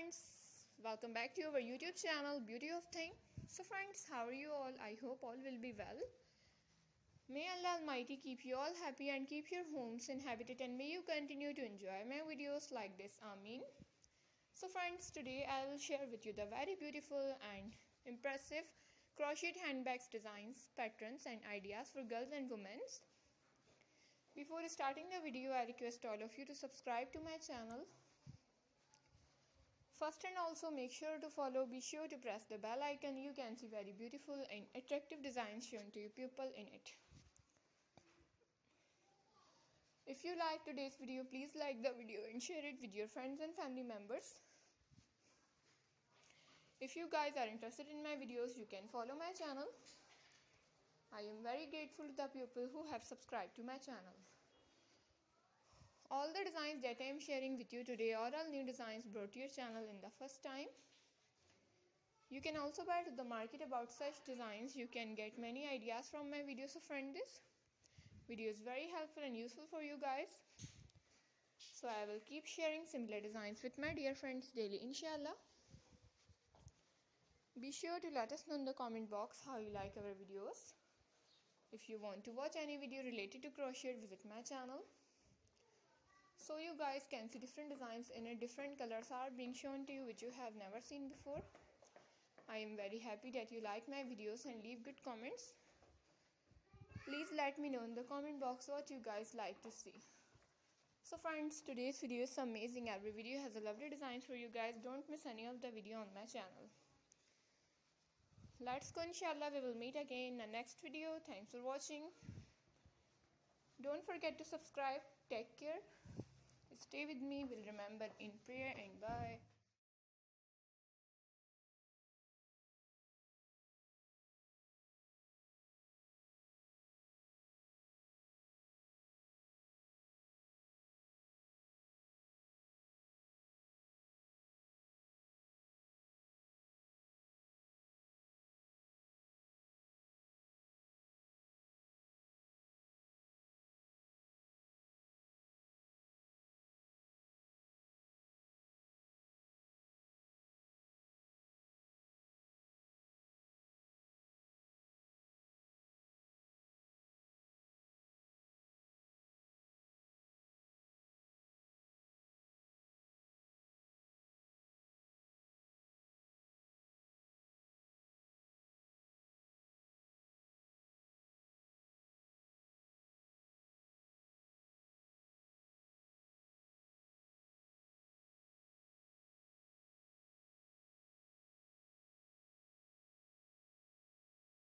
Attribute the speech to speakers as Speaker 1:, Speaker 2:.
Speaker 1: friends, welcome back to our YouTube channel Beauty of Thing. So friends, how are you all? I hope all will be well. May Allah Almighty keep you all happy and keep your homes inhabited and may you continue to enjoy my videos like this. Amin. So friends, today I will share with you the very beautiful and impressive crochet handbags designs, patterns and ideas for girls and women. Before starting the video, I request all of you to subscribe to my channel First and also make sure to follow, be sure to press the bell icon. You can see very beautiful and attractive designs shown to your pupil in it. If you like today's video, please like the video and share it with your friends and family members. If you guys are interested in my videos, you can follow my channel. I am very grateful to the people who have subscribed to my channel. All the designs that I am sharing with you today are all new designs brought to your channel in the first time. You can also buy to the market about such designs. You can get many ideas from my videos. So friend this video is very helpful and useful for you guys. So I will keep sharing similar designs with my dear friends daily inshallah. Be sure to let us know in the comment box how you like our videos. If you want to watch any video related to crochet, visit my channel so you guys can see different designs in a different colors are being shown to you which you have never seen before. I am very happy that you like my videos and leave good comments. Please let me know in the comment box what you guys like to see. So friends today's video is amazing. Every video has a lovely designs for you guys. Don't miss any of the video on my channel. Let's go inshallah. We will meet again in the next video. Thanks for watching. Don't forget to subscribe. Take care Stay with me. We'll remember in prayer and bye.